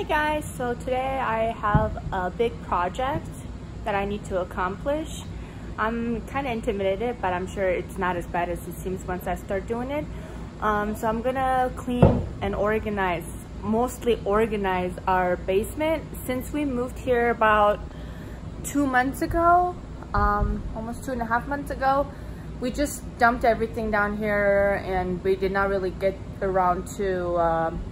Hi guys, so today I have a big project that I need to accomplish. I'm kind of intimidated, but I'm sure it's not as bad as it seems once I start doing it. Um, so I'm gonna clean and organize, mostly organize our basement. Since we moved here about two months ago, um, almost two and a half months ago, we just dumped everything down here and we did not really get around to um,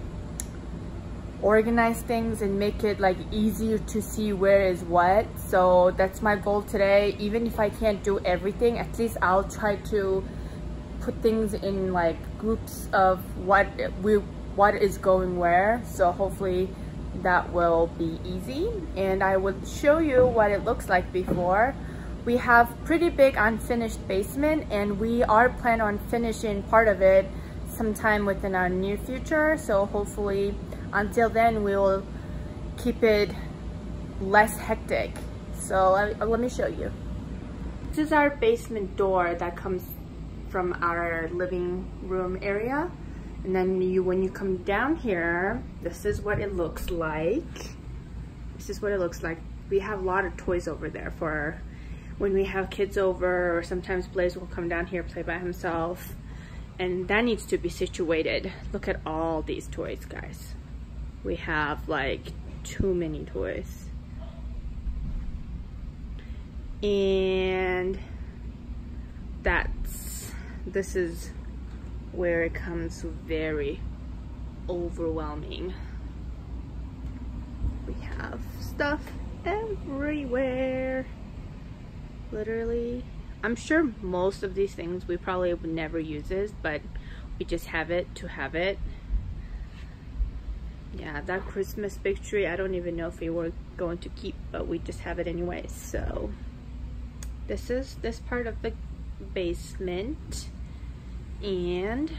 organize things and make it like easier to see where is what. So that's my goal today. Even if I can't do everything at least I'll try to put things in like groups of what we what is going where. So hopefully that will be easy. And I will show you what it looks like before. We have pretty big unfinished basement and we are planning on finishing part of it sometime within our near future. So hopefully until then we will keep it less hectic. So uh, let me show you. This is our basement door that comes from our living room area. And then you when you come down here this is what it looks like. This is what it looks like. We have a lot of toys over there for when we have kids over or sometimes Blaze will come down here play by himself. And that needs to be situated. Look at all these toys guys we have like too many toys. And that's, this is where it comes very overwhelming. We have stuff everywhere. Literally. I'm sure most of these things we probably would never use this, but we just have it to have it yeah that christmas big tree i don't even know if we were going to keep but we just have it anyway so. This is this part of the basement and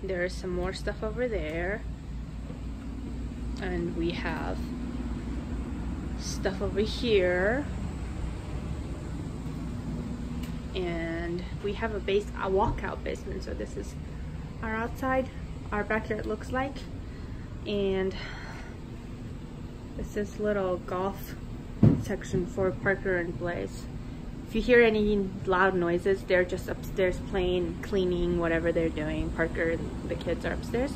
there's some more stuff over there. And we have stuff over here. And we have a base a walkout basement so this is our outside our backyard looks like and this is little golf section for Parker and Blaze. If you hear any loud noises, they're just upstairs playing, cleaning, whatever they're doing. Parker and the kids are upstairs.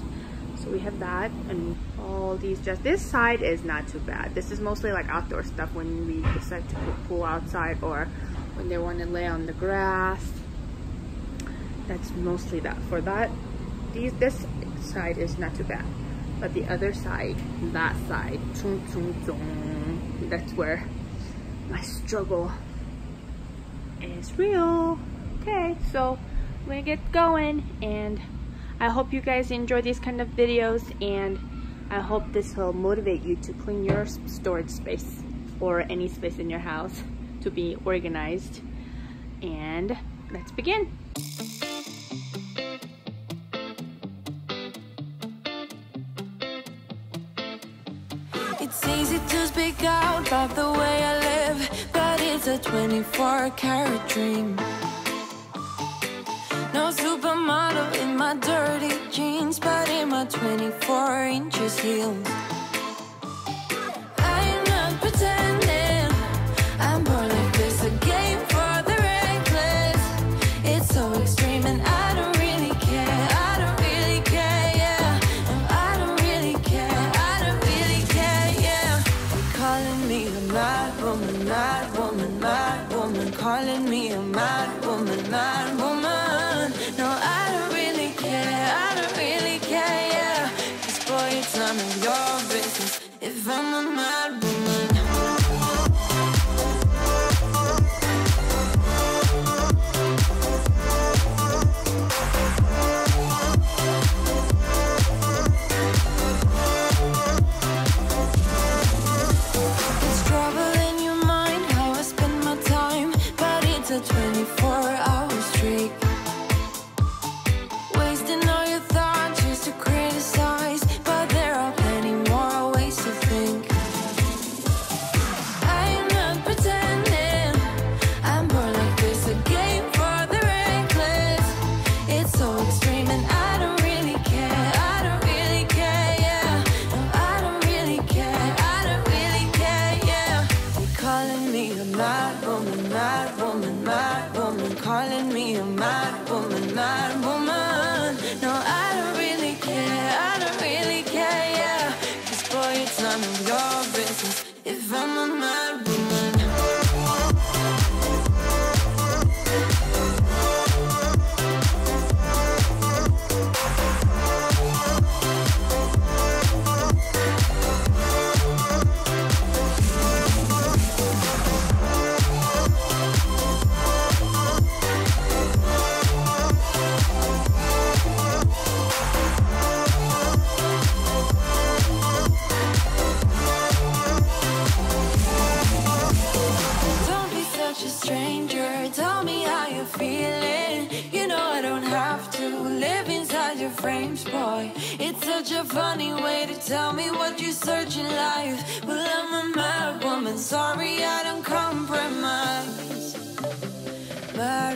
So we have that and all these just, this side is not too bad. This is mostly like outdoor stuff when we decide to pool outside or when they want to lay on the grass. That's mostly that. For that, these this side is not too bad but the other side that side that's where my struggle is real. Okay so I'm gonna get going and I hope you guys enjoy these kind of videos and I hope this will motivate you to clean your storage space or any space in your house to be organized. And let's begin speak out about the way I live, but it's a 24 karat dream. No supermodel in my dirty jeans, but in my 24 inches heels.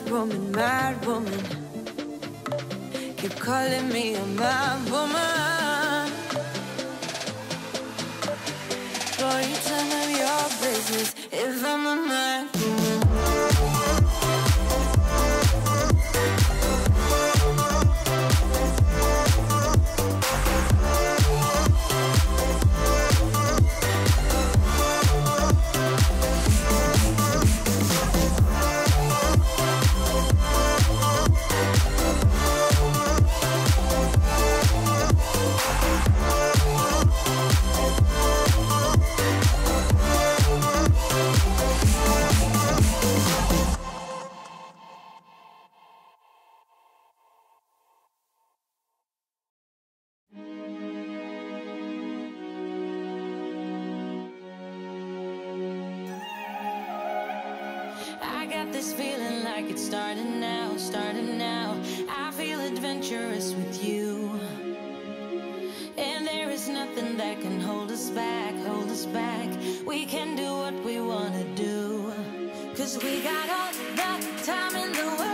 mad woman, mad woman. Keep calling me a mad woman. Boy, you tell me your business if I'm a mad woman. nothing that can hold us back, hold us back. We can do what we wanna do. Cause we got all the time in the world.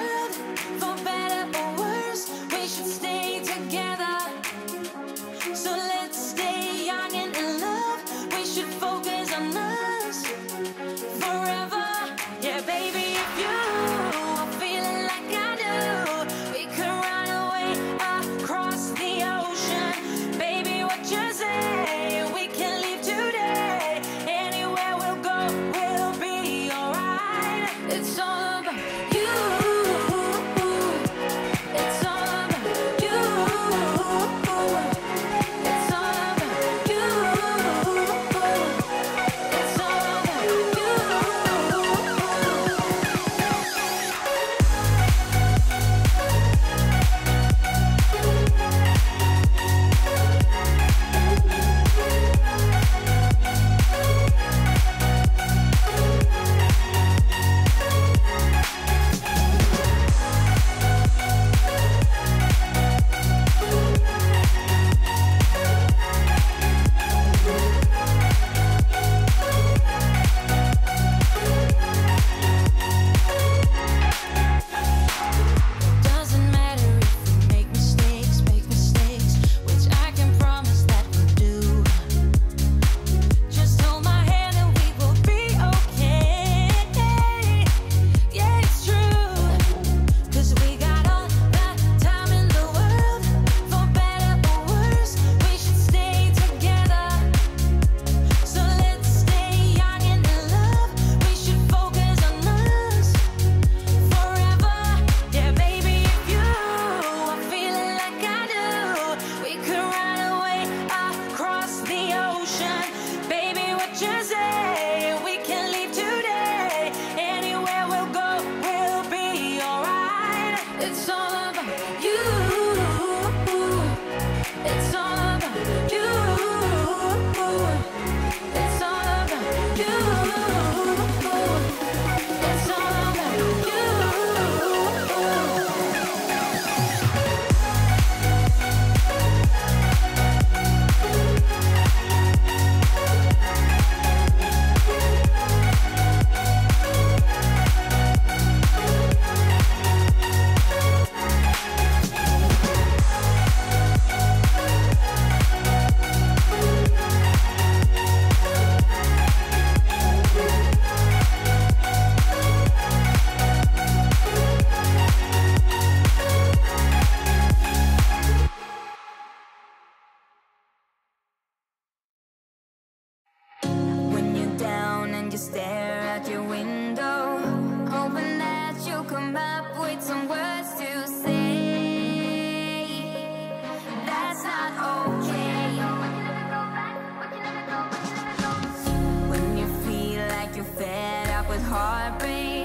heartbeat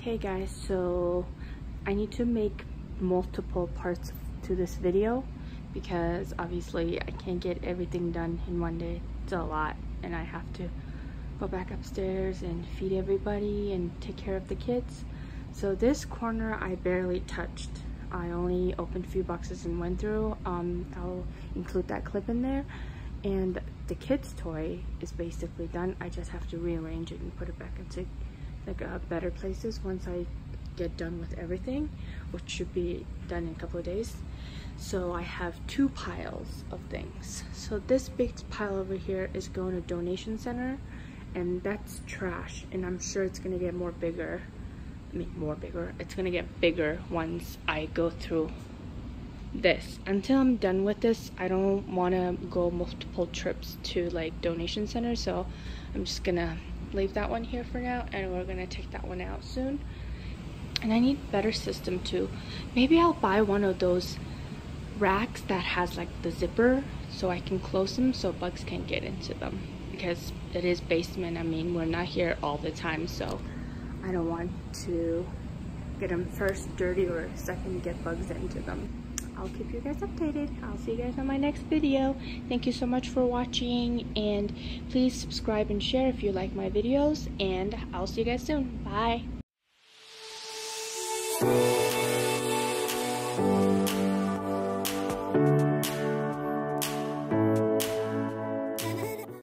Hey guys, so I need to make multiple parts to this video because obviously I can't get everything done in one day. It's a lot and I have to go back upstairs and feed everybody and take care of the kids. So this corner I barely touched. I only opened a few boxes and went through. Um, I'll include that clip in there. And the kids toy is basically done. I just have to rearrange it and put it back into like uh, better places once I get done with everything, which should be done in a couple of days. So I have two piles of things. So this big pile over here is going to donation center and that's trash and I'm sure it's gonna get more bigger. I mean more bigger. It's gonna get bigger once I go through this. Until I'm done with this, I don't wanna go multiple trips to like donation center so I'm just gonna leave that one here for now and we're gonna take that one out soon. And I need better system too. Maybe I'll buy one of those racks that has like the zipper so I can close them so bugs can't get into them. Because it is basement. I mean we're not here all the time so I don't want to get them first dirty or second get bugs into them I'll keep you guys updated. I'll see you guys on my next video. Thank you so much for watching and please subscribe and share if you like my videos and I'll see you guys soon. Bye.